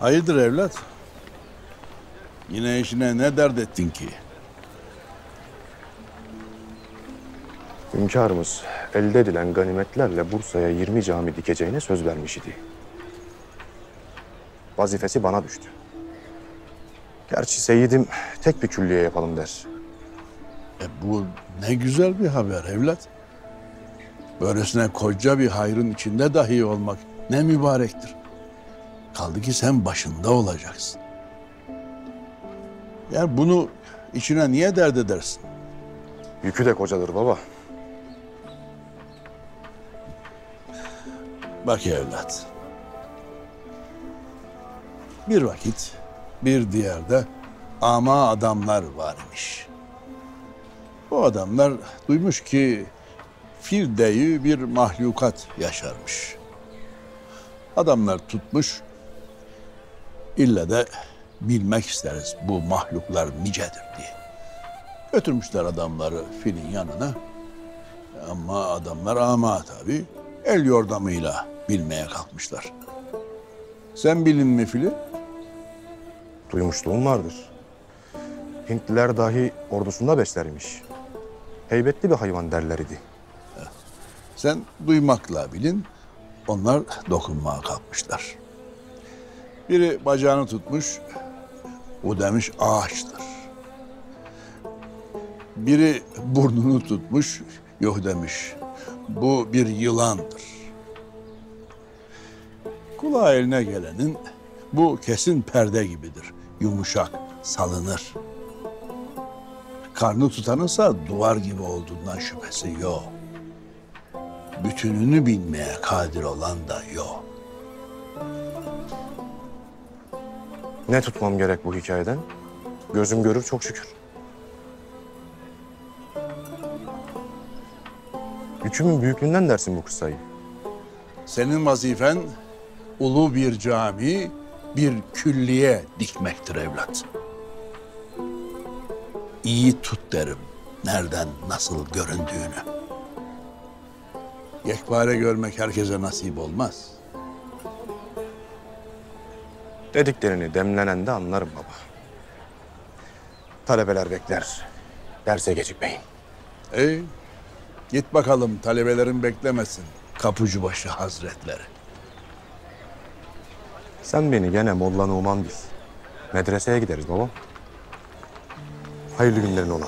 Hayırdır evlat? Yine işine ne dert ettin ki? Hünkârımız elde edilen ganimetlerle Bursa'ya 20 cami dikeceğine söz vermiş idi. Vazifesi bana düştü. Gerçi Seyidim tek bir külliye yapalım der. E bu ne güzel bir haber evlat. Böylesine koca bir hayrın içinde dahi olmak ne mübarektir. Kaldı ki sen başında olacaksın. Yani bunu içine niye dert edersin? Yükü de kocadır baba. Bak evlat. Bir vakit bir diyarda ama adamlar var imiş. Bu adamlar duymuş ki fil deyi bir mahlukat yaşarmış. Adamlar tutmuş, ille de bilmek isteriz bu mahluklar nicedir diye. Götürmüşler adamları filin yanına. Ama adamlar ama tabii el yordamıyla bilmeye kalkmışlar. Sen bilin mi fili? Duymuşluğum vardır. Hintliler dahi ordusunda beslermiş. Heybetli bir hayvan derler idi. Sen duymakla bilin, onlar dokunmaya kalkmışlar. Biri bacağını tutmuş, bu demiş ağaçtır. Biri burnunu tutmuş, yok demiş, bu bir yılandır. Kulağı eline gelenin bu kesin perde gibidir, yumuşak, salınır. Karnı tutanınsa duvar gibi olduğundan şüphesi yok bütününü bilmeye kadir olan da yok. Ne tutmam gerek bu hikayeden? Gözüm görür çok şükür. Yükümün büyüklüğünden dersin bu kıssayı. Senin vazifen ulu bir cami, bir külliye dikmektir evlat. İyi tut derim nereden nasıl göründüğünü. Yekpare görmek herkese nasip olmaz. Dediklerini demlenende anlarım baba. Talebeler bekler. Derse gecikmeyin. Ey, git bakalım talebelerin beklemesin. Kapıcıbaşı hazretleri. Sen beni gene Molla Numan bil. Medreseye gideriz babam. Hayırlı günlerin ola.